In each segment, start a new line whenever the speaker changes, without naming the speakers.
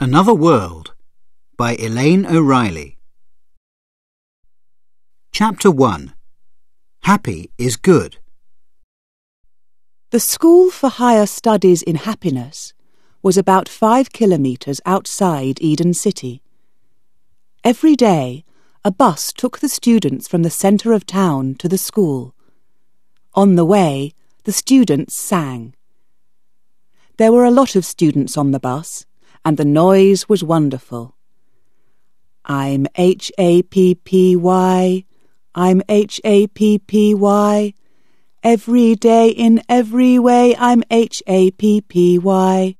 Another World by Elaine O'Reilly. Chapter 1 Happy is Good.
The School for Higher Studies in Happiness was about five kilometres outside Eden City. Every day, a bus took the students from the centre of town to the school. On the way, the students sang. There were a lot of students on the bus and the noise was wonderful. I'm H-A-P-P-Y, I'm H-A-P-P-Y, every day in every way I'm H-A-P-P-Y.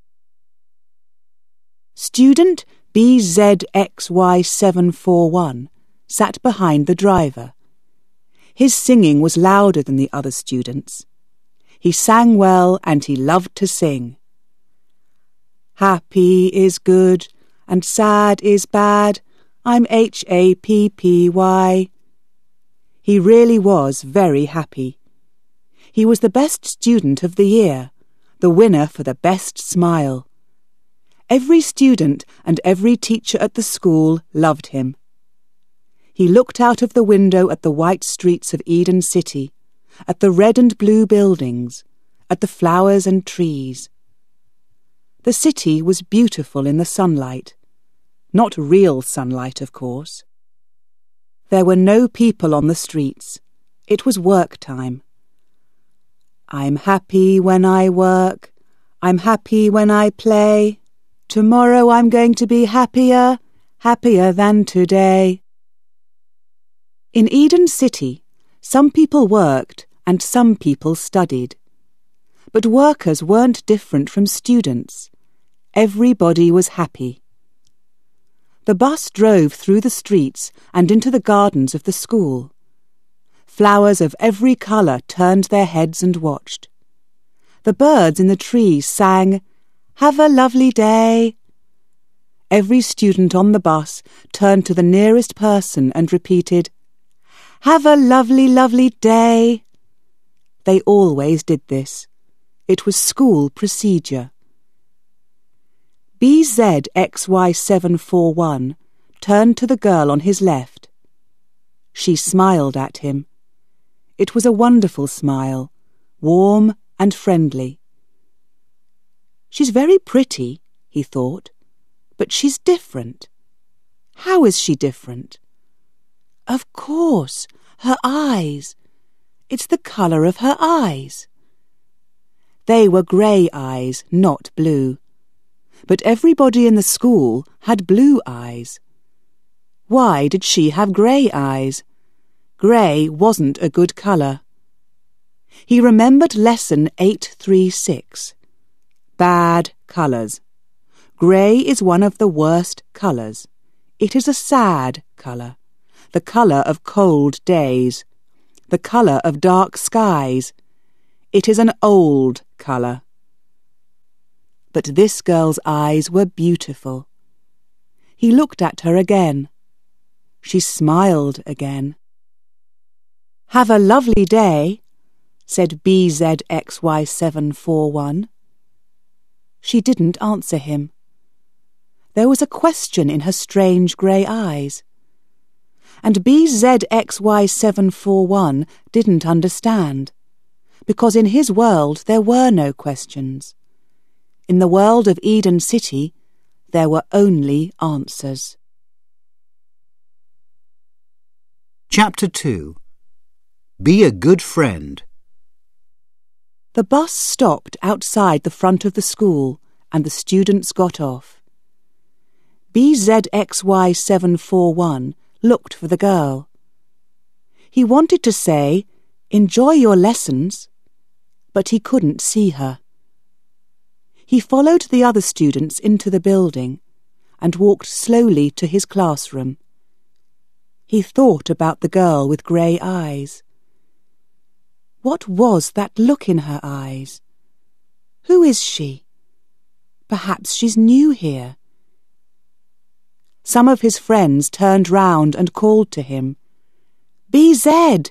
Student BZXY741 sat behind the driver. His singing was louder than the other students. He sang well and he loved to sing. Happy is good and sad is bad. I'm H-A-P-P-Y. He really was very happy. He was the best student of the year, the winner for the best smile. Every student and every teacher at the school loved him. He looked out of the window at the white streets of Eden City, at the red and blue buildings, at the flowers and trees. The city was beautiful in the sunlight. Not real sunlight, of course. There were no people on the streets. It was work time. I'm happy when I work. I'm happy when I play. Tomorrow I'm going to be happier, happier than today. In Eden City, some people worked and some people studied. But workers weren't different from students. Everybody was happy. The bus drove through the streets and into the gardens of the school. Flowers of every colour turned their heads and watched. The birds in the trees sang, Have a lovely day. Every student on the bus turned to the nearest person and repeated, Have a lovely, lovely day. They always did this. It was school procedure. BZXY741 turned to the girl on his left. She smiled at him. It was a wonderful smile, warm and friendly. She's very pretty, he thought, but she's different. How is she different? Of course, her eyes. It's the colour of her eyes. They were grey eyes, not blue but everybody in the school had blue eyes. Why did she have grey eyes? Grey wasn't a good colour. He remembered lesson 836. Bad colours. Grey is one of the worst colours. It is a sad colour, the colour of cold days, the colour of dark skies. It is an old colour but this girl's eyes were beautiful. He looked at her again. She smiled again. Have a lovely day, said BZXY741. She didn't answer him. There was a question in her strange grey eyes. And BZXY741 didn't understand, because in his world there were no questions. In the world of Eden City, there were only answers.
Chapter 2 Be a Good Friend
The bus stopped outside the front of the school and the students got off. BZXY741 looked for the girl. He wanted to say, Enjoy your lessons, but he couldn't see her. He followed the other students into the building and walked slowly to his classroom. He thought about the girl with grey eyes. What was that look in her eyes? Who is she? Perhaps she's new here. Some of his friends turned round and called to him. BZ!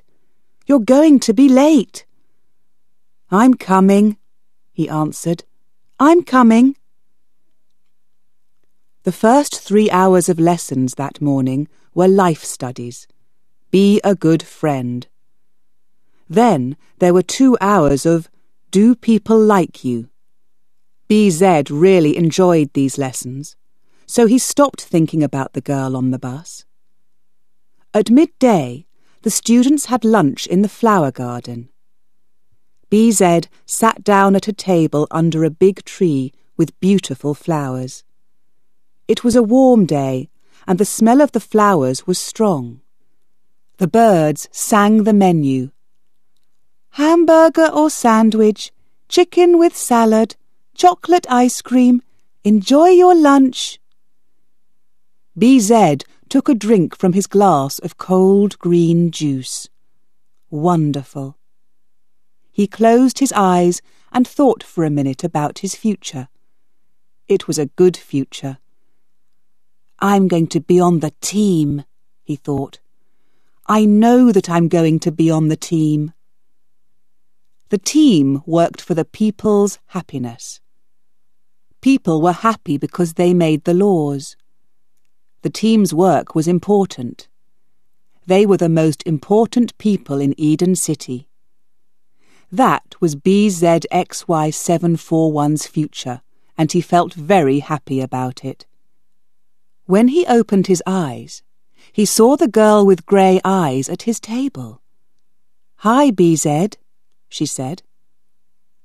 You're going to be late. I'm coming, he answered. I'm coming. The first three hours of lessons that morning were life studies. Be a good friend. Then there were two hours of Do People Like You? BZ really enjoyed these lessons, so he stopped thinking about the girl on the bus. At midday, the students had lunch in the flower garden. BZ sat down at a table under a big tree with beautiful flowers. It was a warm day, and the smell of the flowers was strong. The birds sang the menu. Hamburger or sandwich, chicken with salad, chocolate ice cream. Enjoy your lunch. BZ took a drink from his glass of cold green juice. Wonderful. He closed his eyes and thought for a minute about his future. It was a good future. I'm going to be on the team, he thought. I know that I'm going to be on the team. The team worked for the people's happiness. People were happy because they made the laws. The team's work was important. They were the most important people in Eden City. That was BZXY741's future, and he felt very happy about it. When he opened his eyes, he saw the girl with grey eyes at his table. Hi, BZ, she said.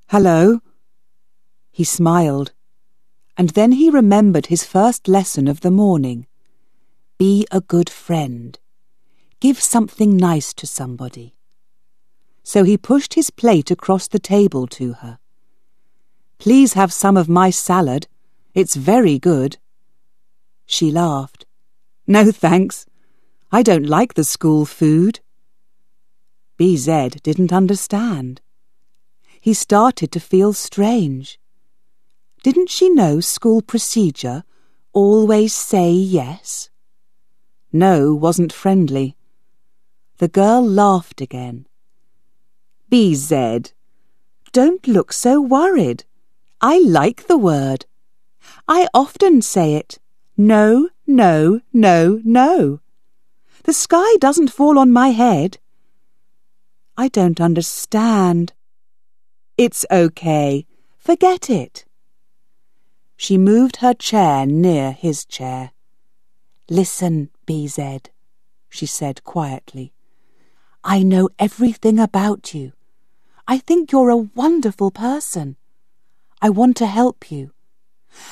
Hello. He smiled, and then he remembered his first lesson of the morning. Be a good friend. Give something nice to somebody. So he pushed his plate across the table to her. Please have some of my salad. It's very good. She laughed. No, thanks. I don't like the school food. BZ didn't understand. He started to feel strange. Didn't she know school procedure? Always say yes? No wasn't friendly. The girl laughed again. BZ, don't look so worried. I like the word. I often say it. No, no, no, no. The sky doesn't fall on my head. I don't understand. It's okay. Forget it. She moved her chair near his chair. Listen, BZ, she said quietly. I know everything about you. I think you're a wonderful person. I want to help you.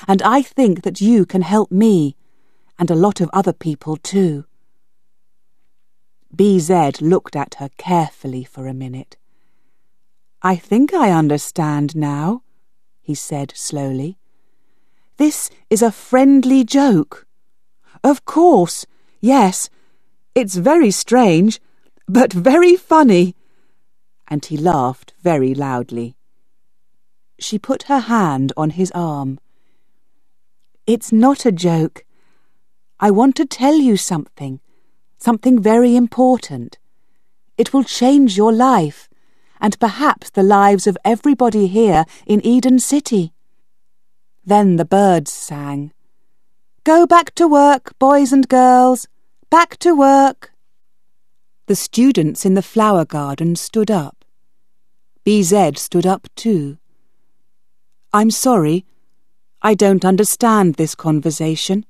And I think that you can help me, and a lot of other people too. BZ looked at her carefully for a minute. I think I understand now, he said slowly. This is a friendly joke. Of course, yes. It's very strange, but very funny. And he laughed very loudly. She put her hand on his arm. It's not a joke. I want to tell you something, something very important. It will change your life, and perhaps the lives of everybody here in Eden City. Then the birds sang. Go back to work, boys and girls. Back to work. The students in the flower garden stood up. BZ stood up too. I'm sorry, I don't understand this conversation.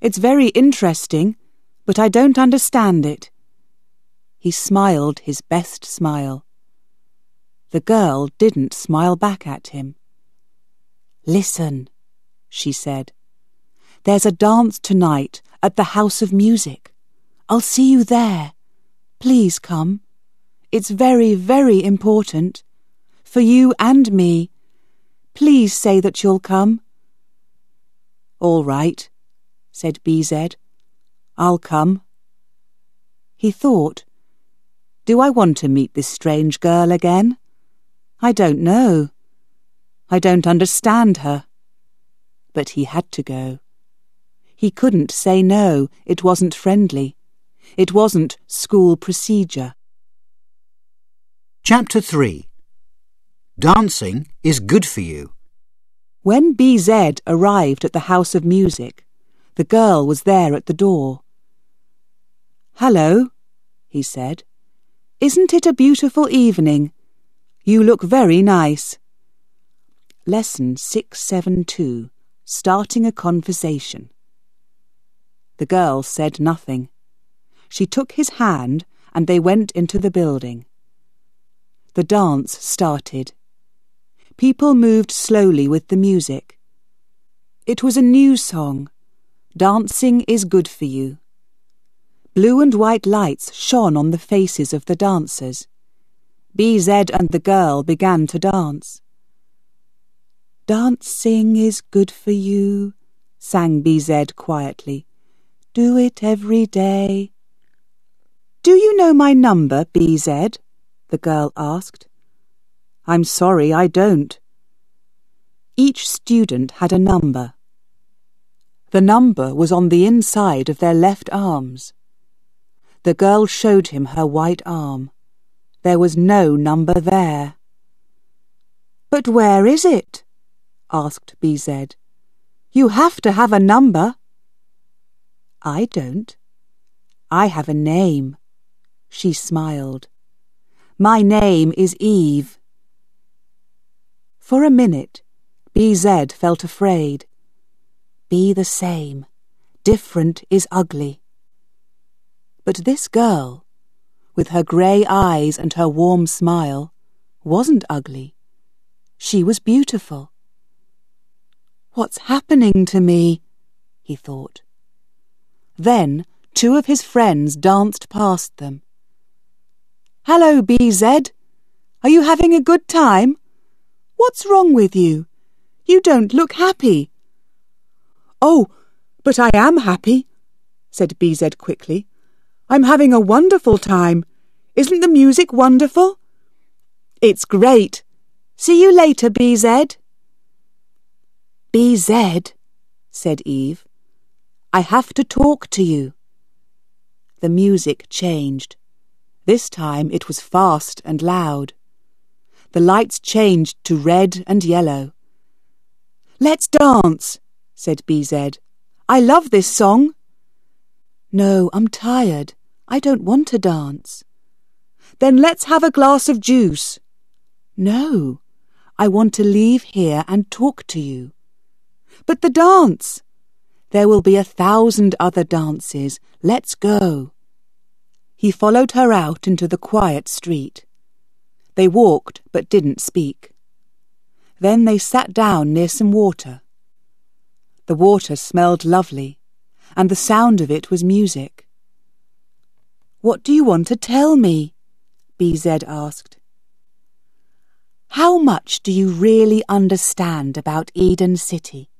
It's very interesting, but I don't understand it. He smiled his best smile. The girl didn't smile back at him. Listen, she said. There's a dance tonight at the House of Music. I'll see you there. Please come. It's very, very important. For you and me. Please say that you'll come. All right, said BZ. I'll come. He thought, Do I want to meet this strange girl again? I don't know. I don't understand her. But he had to go. He couldn't say no, it wasn't friendly. It wasn't school procedure.
Chapter 3 Dancing is good for you.
When BZ arrived at the House of Music, The girl was there at the door. Hello, he said. Isn't it a beautiful evening? You look very nice. Lesson 672 Starting a Conversation. The girl said nothing. She took his hand and they went into the building. The dance started. People moved slowly with the music. It was a new song. Dancing is good for you. Blue and white lights shone on the faces of the dancers. BZ and the girl began to dance. Dancing is good for you, sang BZ quietly. Do it every day. Do you know my number, BZ? The girl asked. I'm sorry, I don't. Each student had a number. The number was on the inside of their left arms. The girl showed him her white arm. There was no number there. But where is it? asked BZ. You have to have a number. I don't. I have a name. She smiled. My name is Eve. For a minute, BZ felt afraid. Be the same. Different is ugly. But this girl, with her grey eyes and her warm smile, wasn't ugly. She was beautiful. What's happening to me? he thought. Then two of his friends danced past them. Hello, BZ. Are you having a good time? What's wrong with you? You don't look happy. Oh, but I am happy, said BZ quickly. I'm having a wonderful time. Isn't the music wonderful? It's great. See you later, BZ. BZ, said Eve. I have to talk to you. The music changed. This time it was fast and loud. The lights changed to red and yellow. Let's dance, said BZ. I love this song. No, I'm tired. I don't want to dance. Then let's have a glass of juice. No, I want to leave here and talk to you. But the dance! There will be a thousand other dances. Let's go. He followed her out into the quiet street. They walked but didn't speak. Then they sat down near some water. The water smelled lovely, and the sound of it was music. What do you want to tell me? BZ asked. How much do you really understand about Eden City?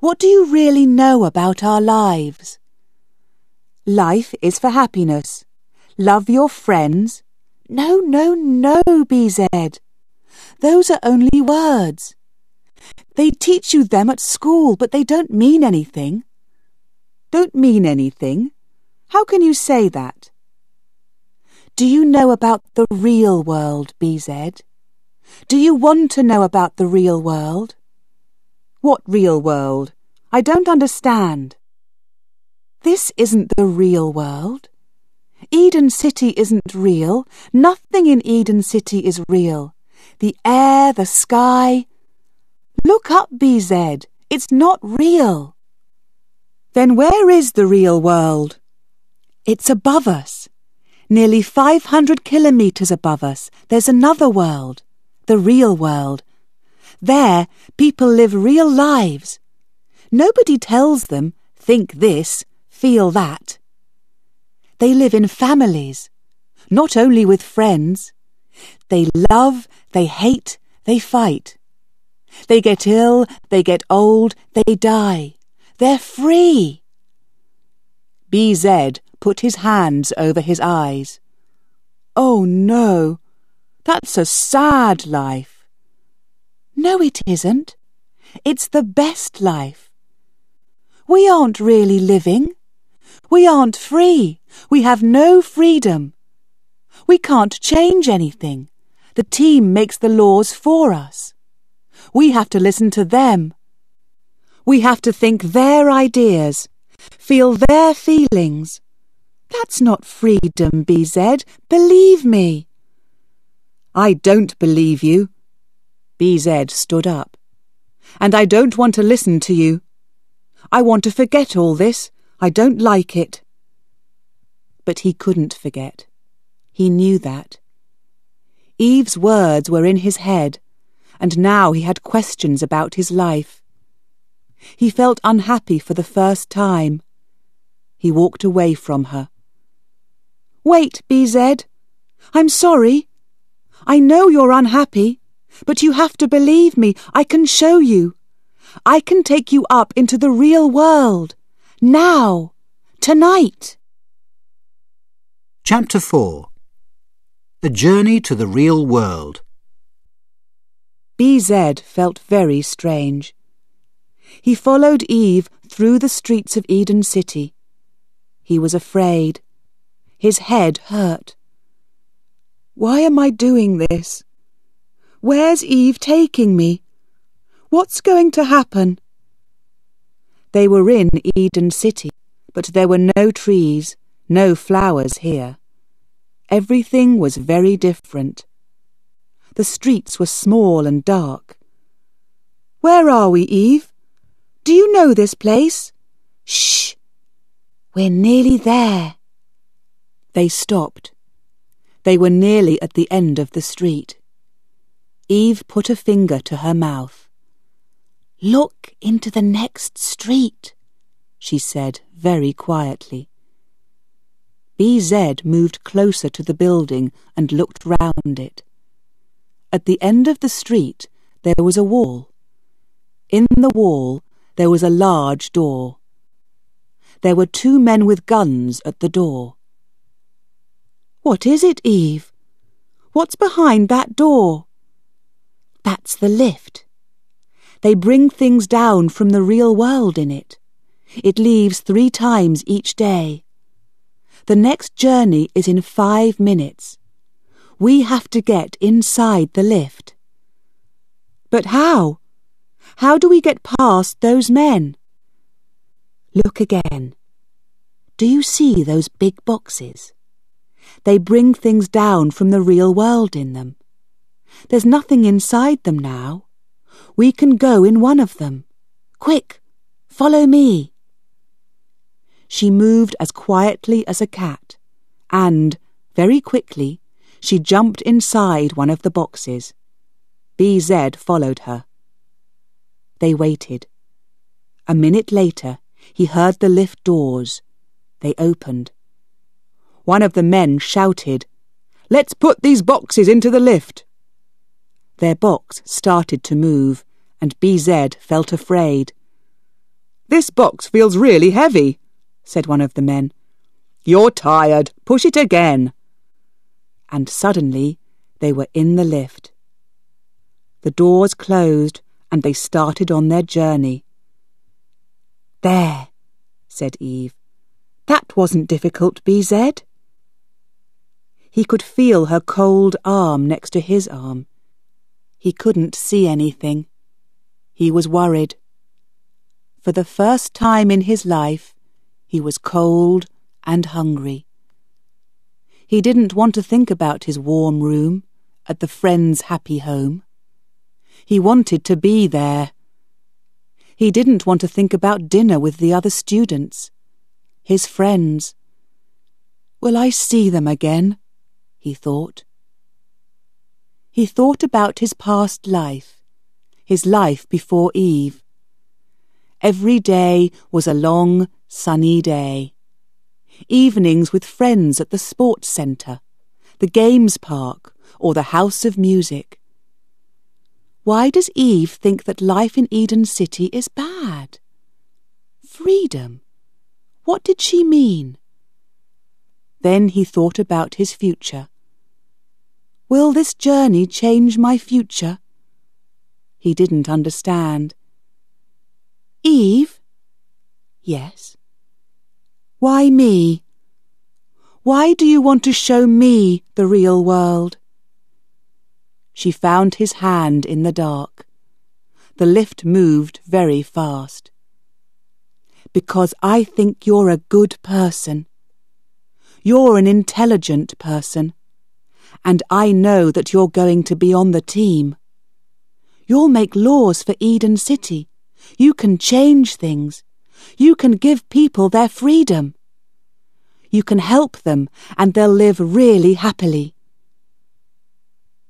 What do you really know about our lives? Life is for happiness. Love your friends. No, no, no, BZ. Those are only words. They teach you them at school, but they don't mean anything. Don't mean anything? How can you say that? Do you know about the real world, BZ? Do you want to know about the real world? What real world? I don't understand. This isn't the real world. Eden City isn't real. Nothing in Eden City is real. The air, the sky. Look up, BZ. It's not real. Then where is the real world? It's above us. Nearly 500 kilometres above us, there's another world, the real world. There, people live real lives. Nobody tells them, think this, feel that. They live in families, not only with friends. They love, they hate, they fight. They get ill, they get old, they die. They're free. BZ put his hands over his eyes. Oh no, that's a sad life. No, it isn't. It's the best life. We aren't really living. We aren't free. We have no freedom. We can't change anything. The team makes the laws for us. We have to listen to them. We have to think their ideas, feel their feelings. That's not freedom, BZ. Believe me. I don't believe you. BZ stood up. And I don't want to listen to you. I want to forget all this. I don't like it. But he couldn't forget. He knew that. Eve's words were in his head, and now he had questions about his life. He felt unhappy for the first time. He walked away from her. Wait, BZ. I'm sorry. I know you're unhappy, but you have to believe me. I can show you. I can take you up into the real world. Now. Tonight.
Chapter 4 A Journey to the Real World
BZ felt very strange. He followed Eve through the streets of Eden City. He was afraid. His head hurt. Why am I doing this? Where's Eve taking me? What's going to happen? They were in Eden City, but there were no trees, no flowers here. Everything was very different. The streets were small and dark. Where are we, Eve? Do you know this place? Shh! We're nearly there. They stopped. They were nearly at the end of the street. Eve put a finger to her mouth. Look into the next street, she said very quietly. BZ moved closer to the building and looked round it. At the end of the street there was a wall. In the wall there was a large door. There were two men with guns at the door. What is it, Eve? What's behind that door? That's the lift. They bring things down from the real world in it. It leaves three times each day. The next journey is in five minutes. We have to get inside the lift. But how? How do we get past those men? Look again. Do you see those big boxes? They bring things down from the real world in them. There's nothing inside them now. We can go in one of them. Quick, follow me. She moved as quietly as a cat, and, very quickly, she jumped inside one of the boxes. BZ followed her. They waited. A minute later, he heard the lift doors. They opened. One of the men shouted, Let's put these boxes into the lift. Their box started to move, and BZ felt afraid. This box feels really heavy, said one of the men. You're tired. Push it again. And suddenly they were in the lift. The doors closed and they started on their journey. There, said Eve. That wasn't difficult, BZ. He could feel her cold arm next to his arm. He couldn't see anything. He was worried. For the first time in his life, he was cold and hungry. He didn't want to think about his warm room at the friend's happy home. He wanted to be there. He didn't want to think about dinner with the other students, his friends. Will I see them again? he thought. He thought about his past life, his life before Eve. Every day was a long, sunny day. Evenings with friends at the sports centre, the games park, or the house of music. Why does Eve think that life in Eden City is bad? Freedom. What did she mean? Then he thought about his future. Will this journey change my future? He didn't understand. Eve? Yes. Why me? Why do you want to show me the real world? She found his hand in the dark. The lift moved very fast. because I think you're a good person. You're an intelligent person, and I know that you're going to be on the team. You'll make laws for Eden City. You can change things. You can give people their freedom. You can help them, and they'll live really happily.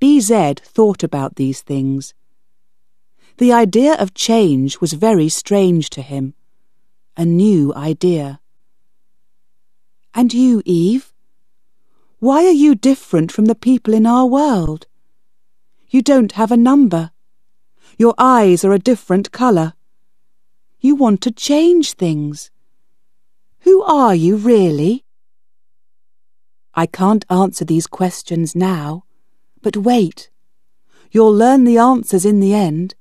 BZ thought about these things. The idea of change was very strange to him. A new idea. And you, Eve? Why are you different from the people in our world? You don't have a number. Your eyes are a different colour. You want to change things. Who are you really? I can't answer these questions now, but wait. You'll learn the answers in the end.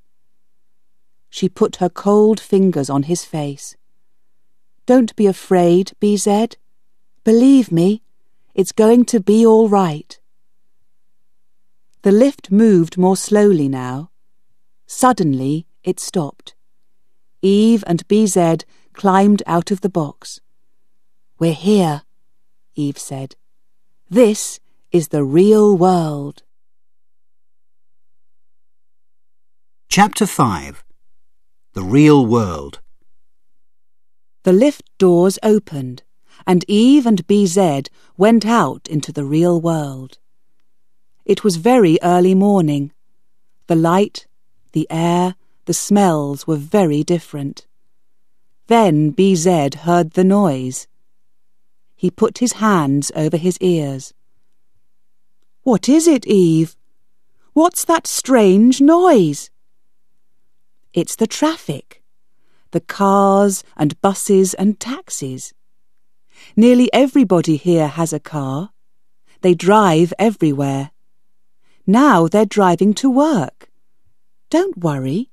She put her cold fingers on his face. Don't be afraid, BZ. Believe me, it's going to be all right. The lift moved more slowly now. Suddenly, it stopped. Eve and BZ climbed out of the box. We're here, Eve said. This is the real world.
Chapter 5 The Real World
The lift doors opened, and Eve and BZ went out into the real world. It was very early morning. The light, the air, the smells were very different. Then BZ heard the noise. He put his hands over his ears. What is it, Eve? What's that strange noise? It's the traffic the cars and buses and taxis. Nearly everybody here has a car. They drive everywhere. Now they're driving to work. Don't worry.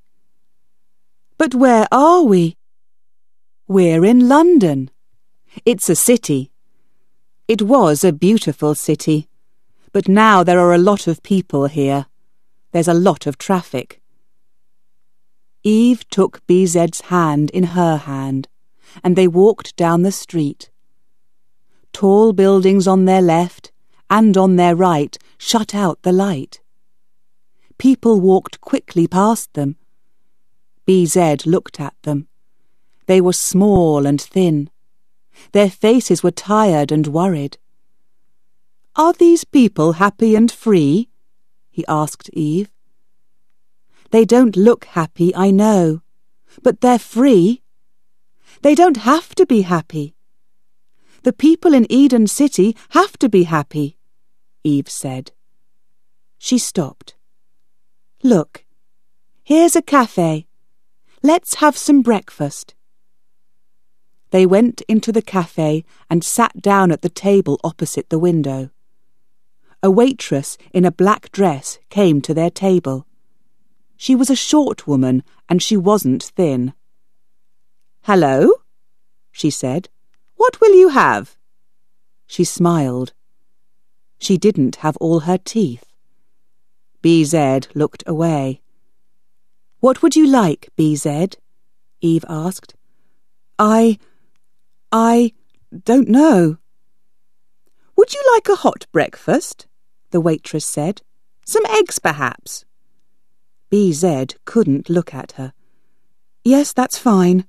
But where are we? We're in London. It's a city. It was a beautiful city, but now there are a lot of people here. There's a lot of traffic. Eve took BZ's hand in her hand, and they walked down the street. Tall buildings on their left and on their right shut out the light. People walked quickly past them. BZ looked at them. They were small and thin. Their faces were tired and worried. Are these people happy and free? he asked Eve. They don't look happy, I know, but they're free. They don't have to be happy. The people in Eden City have to be happy, Eve said. She stopped. Look, here's a cafe. Let's have some breakfast. They went into the cafe and sat down at the table opposite the window. A waitress in a black dress came to their table. She was a short woman, and she wasn't thin. Hello, she said. What will you have? She smiled. She didn't have all her teeth. BZ looked away. What would you like, BZ? Eve asked. I... I don't know. Would you like a hot breakfast? The waitress said. Some eggs, perhaps. BZ couldn't look at her. Yes, that's fine.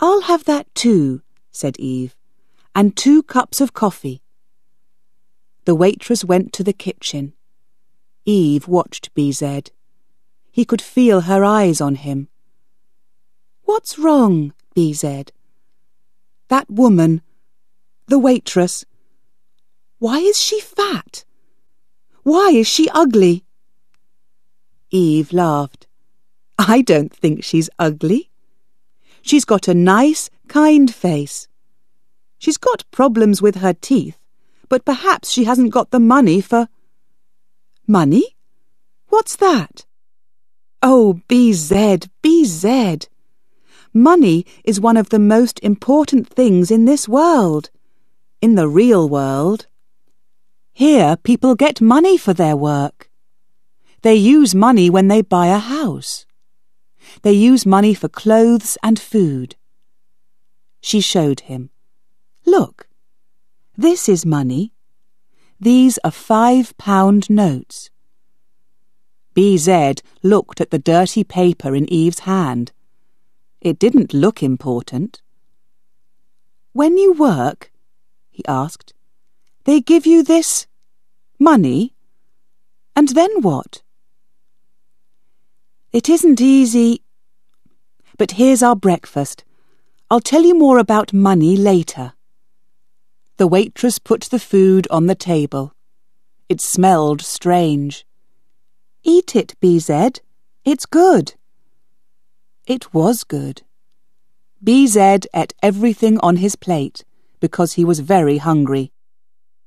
I'll have that too, said Eve, and two cups of coffee. The waitress went to the kitchen. Eve watched BZ. He could feel her eyes on him. What's wrong, BZ? That woman, the waitress. Why is she fat? Why is she ugly? Eve laughed. I don't think she's ugly. She's got a nice, kind face. She's got problems with her teeth, but perhaps she hasn't got the money for... Money? What's that? Oh, BZ, BZ. Money is one of the most important things in this world. In the real world. Here people get money for their work. They use money when they buy a house. They use money for clothes and food. She showed him. Look, this is money. These are five pound notes. BZ looked at the dirty paper in Eve's hand. It didn't look important. When you work, he asked, they give you this money? And then what? It isn't easy. But here's our breakfast. I'll tell you more about money later. The waitress put the food on the table. It smelled strange. Eat it, BZ. It's good. It was good. BZ ate everything on his plate because he was very hungry.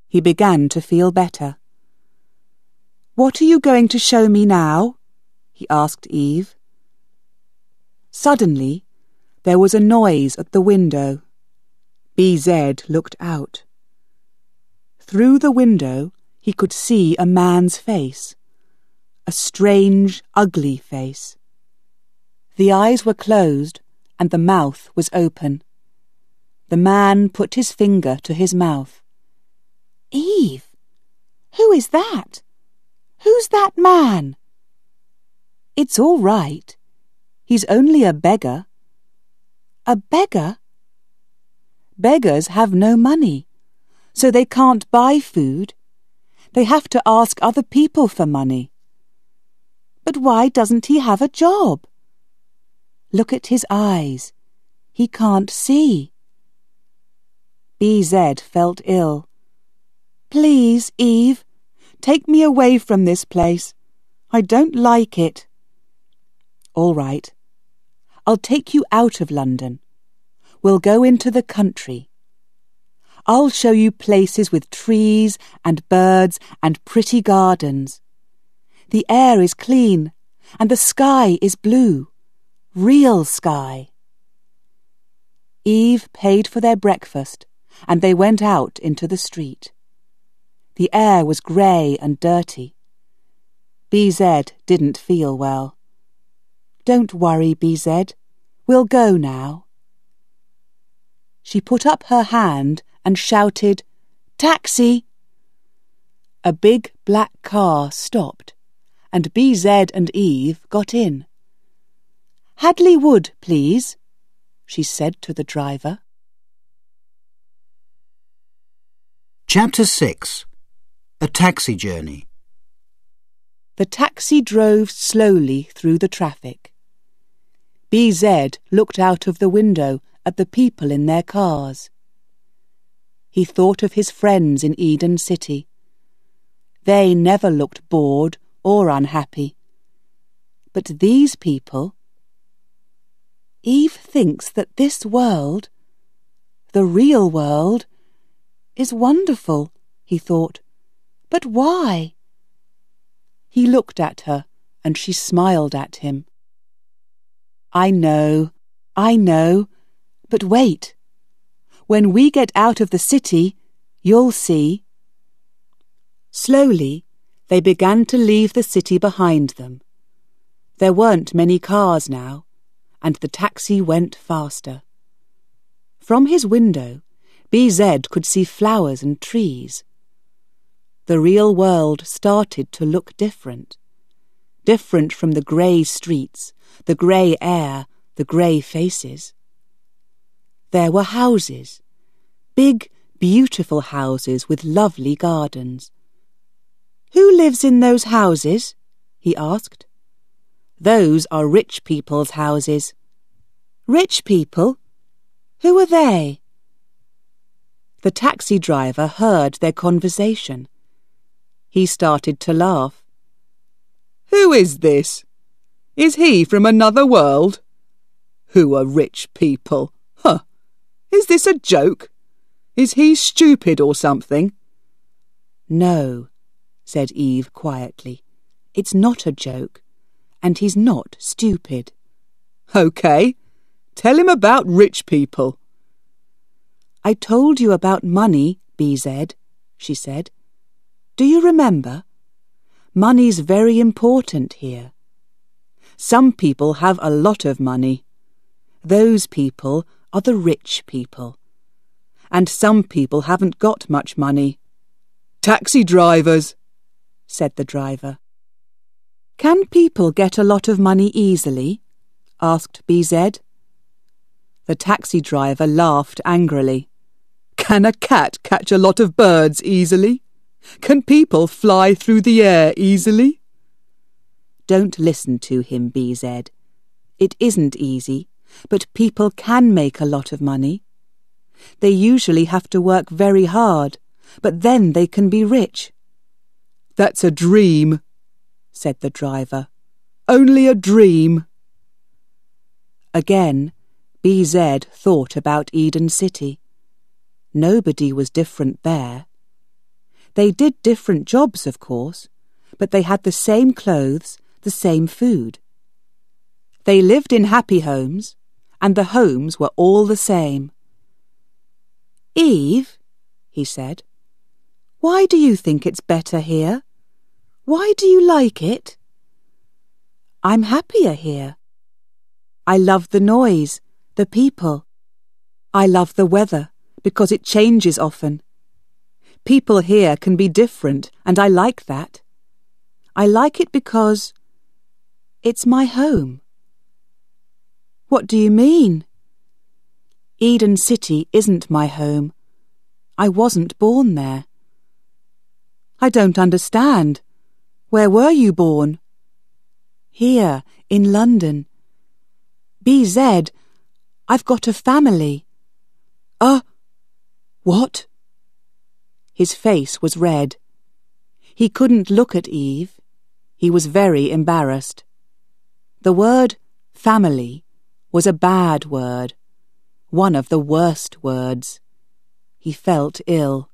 He began to feel better. What are you going to show me now? he asked Eve. Suddenly, there was a noise at the window. BZ looked out. Through the window, he could see a man's face a strange, ugly face. The eyes were closed and the mouth was open. The man put his finger to his mouth. Eve, who is that? Who's that man? It's all right. He's only a beggar. A beggar? Beggars have no money, so they can't buy food. They have to ask other people for money. But why doesn't he have a job? Look at his eyes. He can't see. BZ felt ill. Please, Eve, take me away from this place. I don't like it. All right. I'll take you out of London. We'll go into the country. I'll show you places with trees and birds and pretty gardens. The air is clean, and the sky is blue. Real sky. Eve paid for their breakfast, and they went out into the street. The air was grey and dirty. BZ didn't feel well. Don't worry, BZ. We'll go now. She put up her hand and shouted, Taxi! A big black car stopped and BZ and Eve got in. Hadley Wood, please, she said to the driver.
Chapter 6 A Taxi Journey
The taxi drove slowly through the traffic. BZ looked out of the window at the people in their cars. He thought of his friends in Eden City. They never looked bored or unhappy. But these people... Eve thinks that this world, the real world, is wonderful, he thought. But why? He looked at her and she smiled at him. I know, I know, but wait. When we get out of the city, you'll see. Slowly, they began to leave the city behind them. There weren't many cars now, and the taxi went faster. From his window, BZ could see flowers and trees. The real world started to look different. Different from the grey streets, the grey air, the grey faces. There were houses, big, beautiful houses with lovely gardens. Who lives in those houses? he asked. Those are rich people's houses. Rich people? Who are they? The taxi driver heard their conversation. He started to laugh. Who is this? Is he from another world? Who are rich people? Is this a joke? Is he stupid or something? No, said Eve quietly. It's not a joke, and he's not stupid. OK. Tell him about rich people. I told you about money, BZ, she said. Do you remember? Money's very important here. Some people have a lot of money. Those people are the rich people. And some people haven't got much money.
Taxi drivers,
said the driver. Can people get a lot of money easily? asked BZ. The taxi driver laughed angrily.
Can a cat catch a lot of birds easily? Can people fly through the air easily?
Don't listen to him, BZ. It isn't easy, but people can make a lot of money. They usually have to work very hard, but then they can be rich.
That's a dream,
said the driver.
Only a dream.
Again, BZ thought about Eden City. Nobody was different there. They did different jobs, of course, but they had the same clothes, the same food. They lived in happy homes, and the homes were all the same. Eve, he said, why do you think it's better here? Why do you like it? I'm happier here. I love the noise, the people. I love the weather because it changes often. People here can be different, and I like that. I like it because it's my home. What do you mean? Eden City isn't my home. I wasn't born there. I don't understand. Where were you born? Here, in London. BZ, I've got a family.
Uh, what?
His face was red. He couldn't look at Eve. He was very embarrassed. The word family was a bad word, one of the worst words. He felt ill.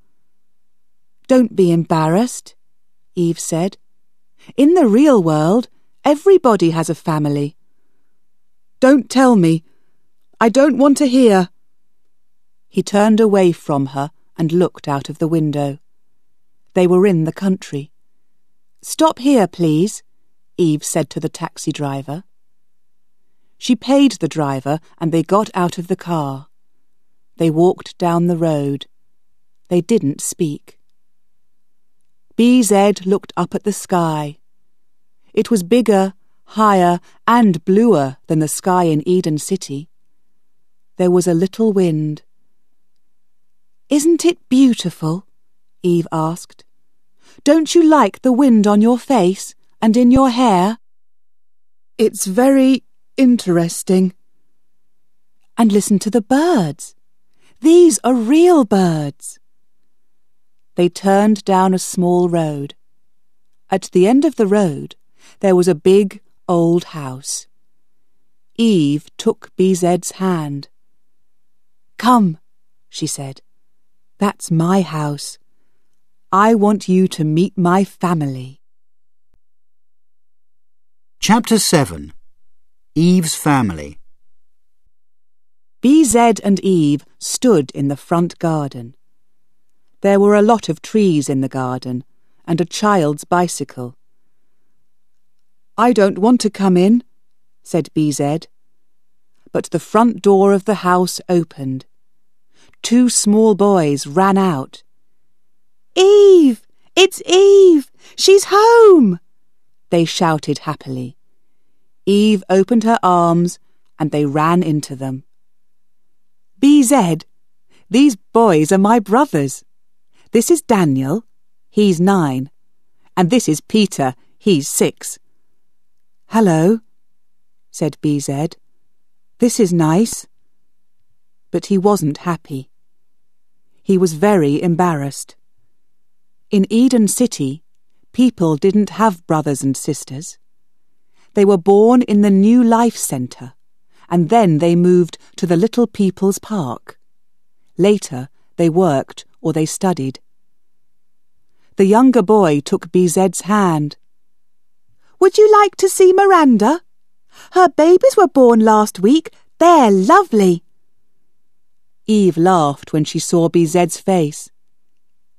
Don't be embarrassed, Eve said. In the real world, everybody has a family.
Don't tell me. I don't want to hear.
He turned away from her and looked out of the window. They were in the country. Stop here, please, Eve said to the taxi driver. She paid the driver and they got out of the car. They walked down the road. They didn't speak. BZ looked up at the sky. It was bigger, higher, and bluer than the sky in Eden City. There was a little wind. Isn't it beautiful? Eve asked. Don't you like the wind on your face and in your hair?
It's very interesting.
And listen to the birds. These are real birds. They turned down a small road. At the end of the road, there was a big, old house. Eve took BZ's hand. Come, she said. That's my house. I want you to meet my family.
Chapter 7 Eve's Family
BZ and Eve stood in the front garden. There were a lot of trees in the garden and a child's bicycle.
I don't want to come in, said BZ.
But the front door of the house opened. Two small boys ran out. Eve! It's Eve! She's home! They shouted happily. Eve opened her arms and they ran into them. BZ, these boys are my brothers. This is Daniel, he's nine, and this is Peter, he's six. Hello, said BZ. This is nice. But he wasn't happy. He was very embarrassed. In Eden City, people didn't have brothers and sisters. They were born in the New Life Centre, and then they moved to the Little People's Park. Later, they worked or they studied. The younger boy took BZ's hand. Would you like to see Miranda? Her babies were born last week. They're lovely. Eve laughed when she saw BZ's face.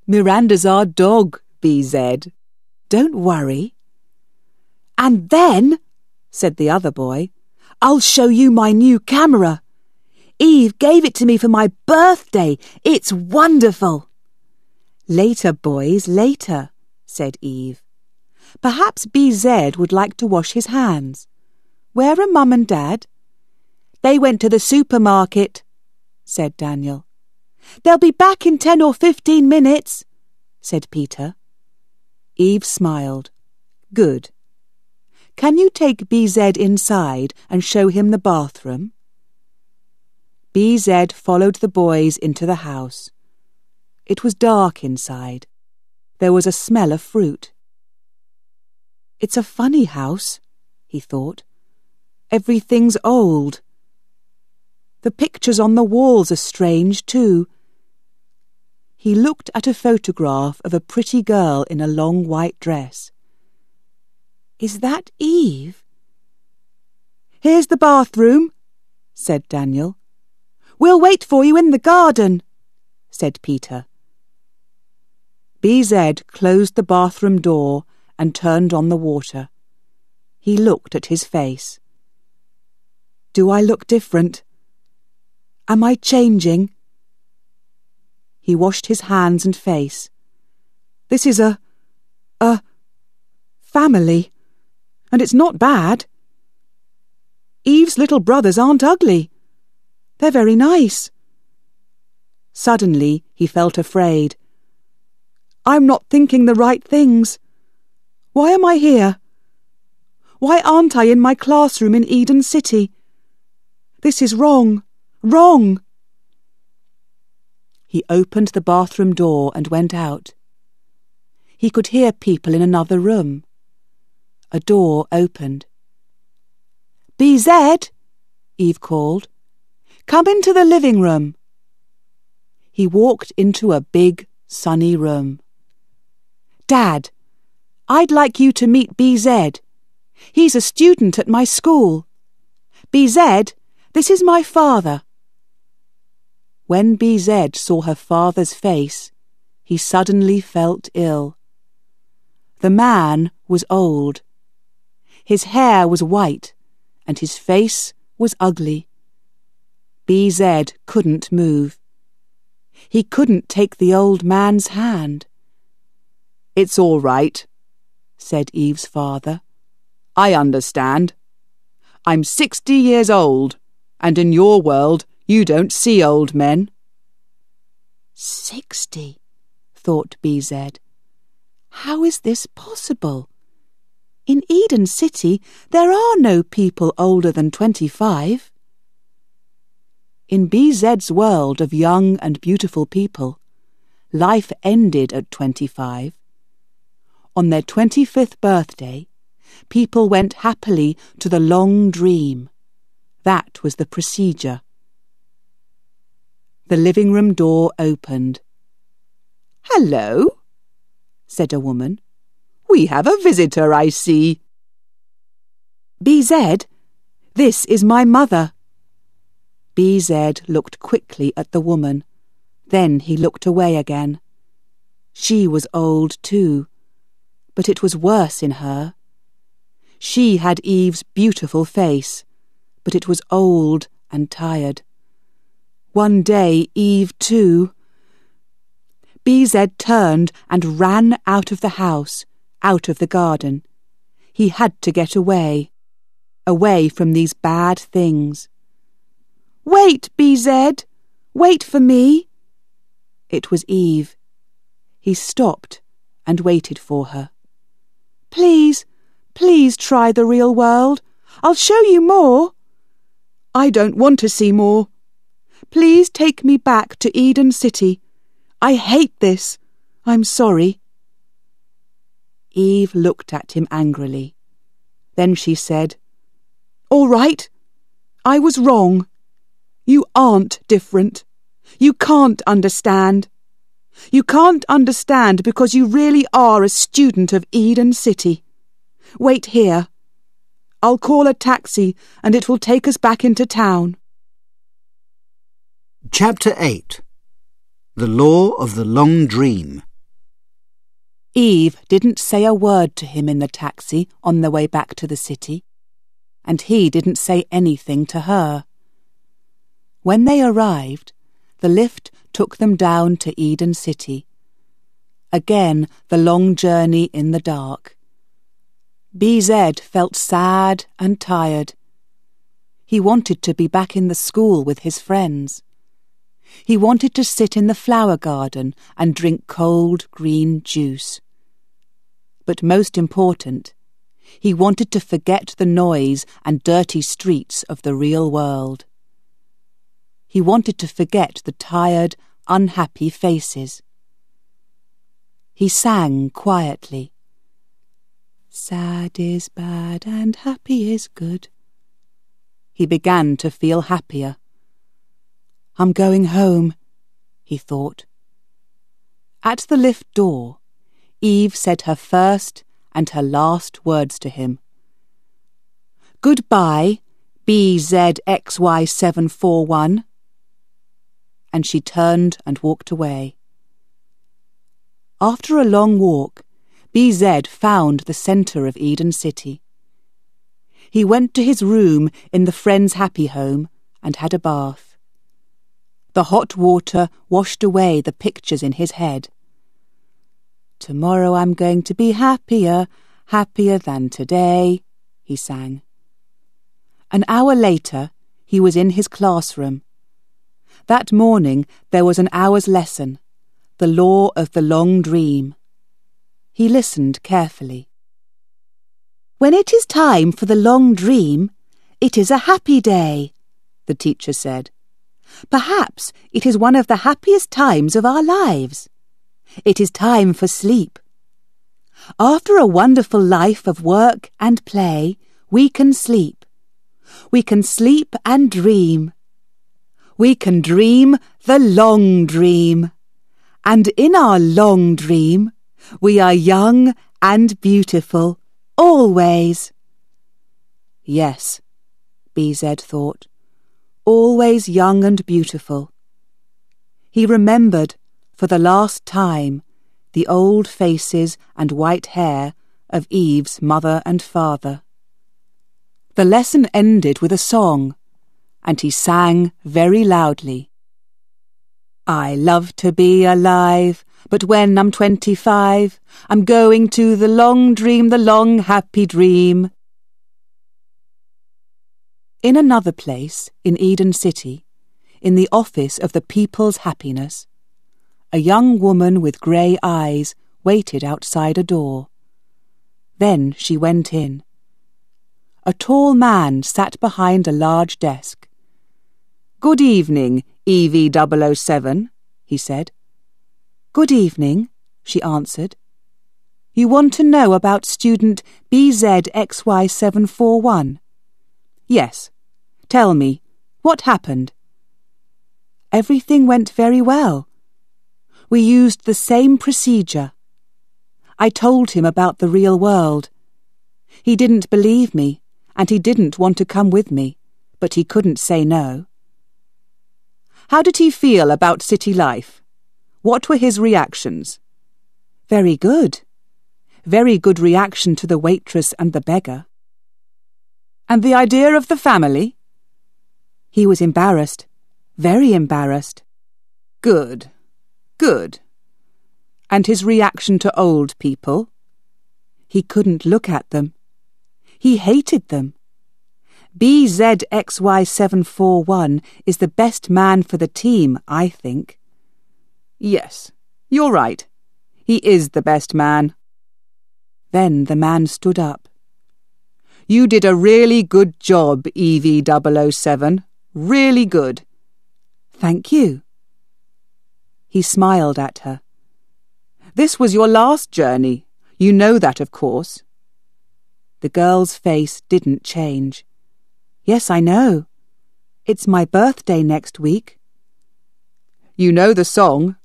Miranda's our dog, BZ. Don't worry. And then, said the other boy, I'll show you my new camera. Eve gave it to me for my birthday. It's wonderful. Later, boys, later, said Eve. Perhaps BZ would like to wash his hands. Where are Mum and Dad? They went to the supermarket, said Daniel. They'll be back in ten or fifteen minutes, said Peter. Eve smiled. Good. Can you take BZ inside and show him the bathroom? BZ followed the boys into the house. It was dark inside. There was a smell of fruit. It's a funny house, he thought. Everything's old. The pictures on the walls are strange, too. He looked at a photograph of a pretty girl in a long white dress. Is that Eve? Here's the bathroom, said Daniel. We'll wait for you in the garden, said Peter. BZ closed the bathroom door and turned on the water. He looked at his face. Do I look different? Am I changing? He washed his hands and face. This is a... a... family, and it's not bad. Eve's little brothers aren't ugly. They're very nice. Suddenly he felt afraid. I'm not thinking the right things. Why am I here? Why aren't I in my classroom in Eden City? This is wrong. Wrong. He opened the bathroom door and went out. He could hear people in another room. A door opened. BZ, Eve called. Come into the living room. He walked into a big, sunny room. Dad, I'd like you to meet BZ. He's a student at my school. BZ, this is my father. When BZ saw her father's face, he suddenly felt ill. The man was old. His hair was white, and his face was ugly. BZ couldn't move. He couldn't take the old man's hand. It's all right, said Eve's father. I understand. I'm sixty years old, and in your world you don't see old men. Sixty, thought BZ. How is this possible? In Eden City there are no people older than twenty-five. In BZ's world of young and beautiful people, life ended at twenty-five on their 25th birthday, people went happily to the long dream. That was the procedure. The living room door opened. Hello, said a woman. We have a visitor, I see. BZ, this is my mother. BZ looked quickly at the woman. Then he looked away again. She was old too but it was worse in her. She had Eve's beautiful face, but it was old and tired. One day Eve, too. BZ turned and ran out of the house, out of the garden. He had to get away, away from these bad things. Wait, BZ! Wait for me! It was Eve. He stopped and waited for her. Please, please try the real world. I'll show you more. I don't want to see more. Please take me back to Eden City. I hate this. I'm sorry. Eve looked at him angrily. Then she said, All right. I was wrong. You aren't different. You can't understand. You can't understand because you really are a student of Eden City. Wait here. I'll call a taxi and it will take us back into town.
Chapter 8 The Law of the Long Dream
Eve didn't say a word to him in the taxi on the way back to the city, and he didn't say anything to her. When they arrived, the lift took them down to Eden City. Again, the long journey in the dark. BZ felt sad and tired. He wanted to be back in the school with his friends. He wanted to sit in the flower garden and drink cold green juice. But most important, he wanted to forget the noise and dirty streets of the real world. He wanted to forget the tired, unhappy faces. He sang quietly. Sad is bad and happy is good. He began to feel happier. I'm going home, he thought. At the lift door, Eve said her first and her last words to him. Goodbye, BZXY741. And she turned and walked away. After a long walk, BZ found the centre of Eden City. He went to his room in the Friends Happy Home and had a bath. The hot water washed away the pictures in his head. Tomorrow I'm going to be happier, happier than today, he sang. An hour later, he was in his classroom. That morning there was an hour's lesson, the law of the long dream. He listened carefully. When it is time for the long dream, it is a happy day, the teacher said. Perhaps it is one of the happiest times of our lives. It is time for sleep. After a wonderful life of work and play, we can sleep. We can sleep and dream. We can dream the long dream. And in our long dream, we are young and beautiful, always. Yes, BZ thought, always young and beautiful. He remembered, for the last time, the old faces and white hair of Eve's mother and father. The lesson ended with a song, and he sang very loudly. I love to be alive, but when I'm twenty-five, I'm going to the long dream, the long happy dream. In another place, in Eden City, in the office of the People's Happiness, a young woman with grey eyes waited outside a door. Then she went in. A tall man sat behind a large desk. Good evening, EV007, he said. Good evening, she answered. You want to know about student BZXY741? Yes. Tell me, what happened? Everything went very well. We used the same procedure. I told him about the real world. He didn't believe me, and he didn't want to come with me, but he couldn't say no. How did he feel about city life? What were his reactions? Very good. Very good reaction to the waitress and the beggar. And the idea of the family? He was embarrassed. Very embarrassed. Good. Good. And his reaction to old people? He couldn't look at them. He hated them. BZXY741 is the best man for the team, I think. Yes, you're right. He is the best man. Then the man stood up. You did a really good job, EV007. Really good. Thank you. He smiled at her. This was your last journey. You know that, of course. The girl's face didn't change. Yes, I know. It's my birthday next week. You know the song,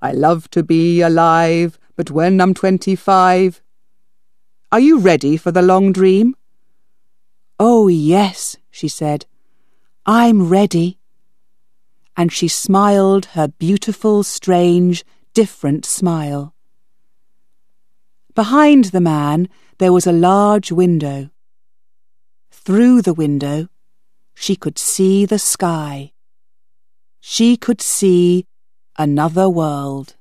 I love to be alive, but when I'm twenty-five. Are you ready for the long dream? Oh, yes, she said. I'm ready. And she smiled her beautiful, strange, different smile. Behind the man there was a large window. Through the window she could see the sky. She could see another world.